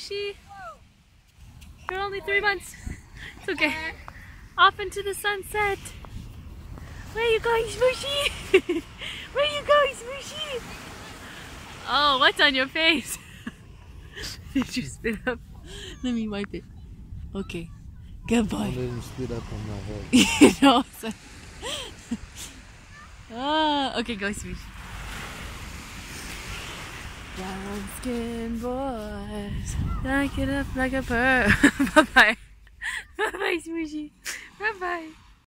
Smooshy. You're only three months. It's okay. Off into the sunset. Where are you going, Smooshy? Where are you going, Smooshy? Oh, what's on your face? Did you spit up? Let me wipe it. Okay. Good boy. I didn't spit up on my head. you know. So. ah, okay, go Smooshy. Brown skin boys, like it up like a bird. bye bye. Bye bye, Smooshy. Bye bye.